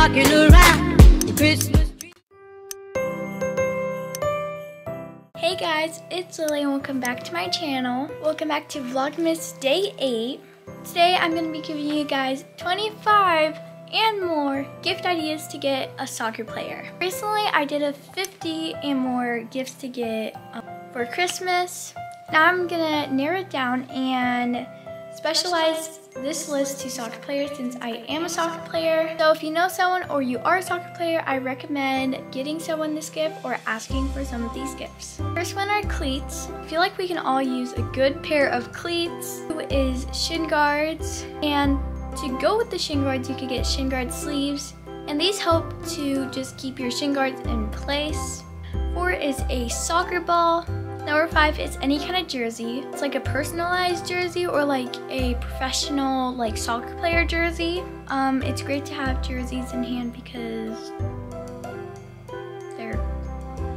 rocking around the Christmas tree. Hey guys, it's Lily and welcome back to my channel. Welcome back to Vlogmas Day 8. Today I'm going to be giving you guys 25 and more gift ideas to get a soccer player. Recently I did a 50 and more gifts to get um, for Christmas. Now I'm going to narrow it down and specialize this list to soccer players since I am a soccer player. So if you know someone or you are a soccer player, I recommend getting someone this gift or asking for some of these gifts. First one are cleats. I feel like we can all use a good pair of cleats. Two is shin guards. And to go with the shin guards, you could get shin guard sleeves. And these help to just keep your shin guards in place. Four is a soccer ball. Number five is any kind of jersey. It's like a personalized jersey or like a professional like soccer player jersey. Um, it's great to have jerseys in hand because they're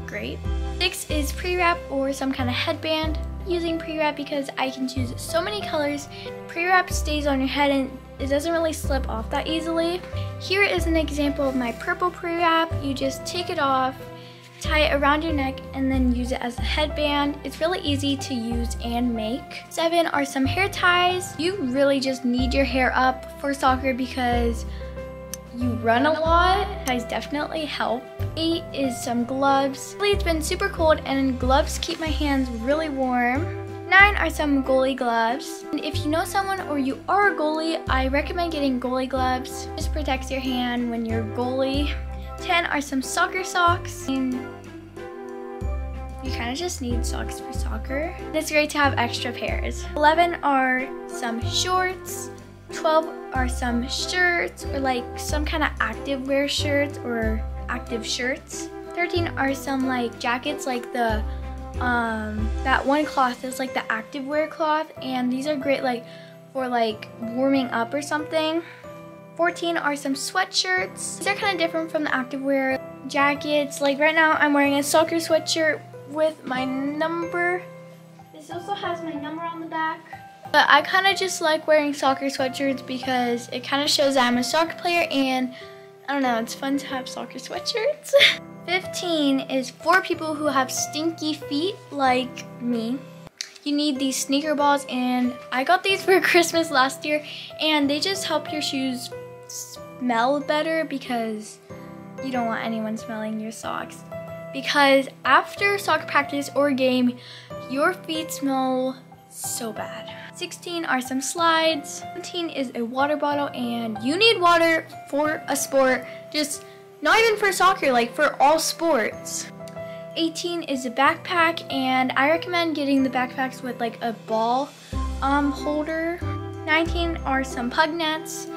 great. Six is pre-wrap or some kind of headband. Using pre-wrap because I can choose so many colors. Pre-wrap stays on your head and it doesn't really slip off that easily. Here is an example of my purple pre-wrap. You just take it off, tie it around your neck, and then use it as a headband. It's really easy to use and make. Seven are some hair ties. You really just need your hair up for soccer because you run a lot. Ties definitely help. Eight is some gloves. Lately it's been super cold and gloves keep my hands really warm. Nine are some goalie gloves. And if you know someone or you are a goalie, I recommend getting goalie gloves. Just protects your hand when you're goalie. 10 are some soccer socks. And you kind of just need socks for soccer. It's great to have extra pairs. 11 are some shorts. 12 are some shirts or like some kind of active wear shirts or active shirts. 13 are some like jackets like the um that one cloth is like the active wear cloth and these are great like for like warming up or something. 14 are some sweatshirts. These are kind of different from the activewear jackets. Like right now I'm wearing a soccer sweatshirt with my number. This also has my number on the back. But I kind of just like wearing soccer sweatshirts because it kind of shows that I'm a soccer player and I don't know, it's fun to have soccer sweatshirts. 15 is for people who have stinky feet like me. You need these sneaker balls and I got these for Christmas last year and they just help your shoes smell better because you don't want anyone smelling your socks. Because after soccer practice or game, your feet smell so bad. 16 are some slides. 17 is a water bottle and you need water for a sport. Just not even for soccer, like for all sports. 18 is a backpack and I recommend getting the backpacks with like a ball um, holder. 19 are some pug nets.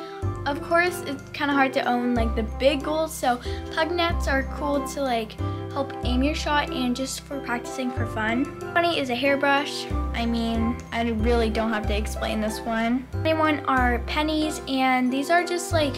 Of course, it's kind of hard to own like the big goals, so pug nets are cool to like help aim your shot and just for practicing for fun. 20 is a hairbrush. I mean, I really don't have to explain this one. 21 are pennies and these are just like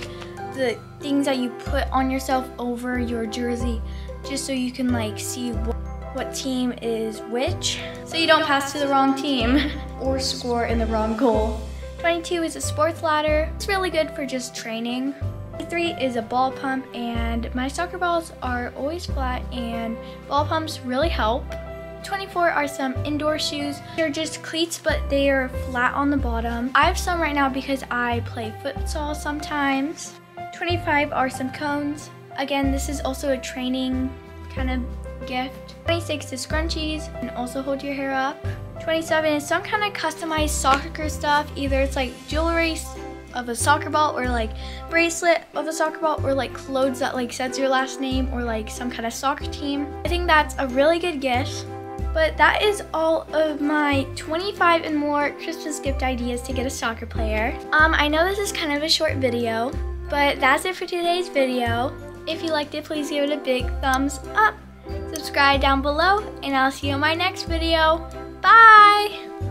the things that you put on yourself over your jersey just so you can like see what, what team is which so you don't pass to the wrong team or score in the wrong goal. 22 is a sports ladder. It's really good for just training. 23 is a ball pump and my soccer balls are always flat and ball pumps really help. 24 are some indoor shoes. They're just cleats, but they are flat on the bottom. I have some right now because I play futsal sometimes. 25 are some cones. Again, this is also a training kind of gift. 26 is scrunchies and also hold your hair up. 27 is some kind of customized soccer stuff. Either it's like jewelry of a soccer ball or like bracelet of a soccer ball or like clothes that like says your last name or like some kind of soccer team. I think that's a really good gift. But that is all of my 25 and more Christmas gift ideas to get a soccer player. Um, I know this is kind of a short video, but that's it for today's video. If you liked it, please give it a big thumbs up. Subscribe down below, and I'll see you in my next video. Bye!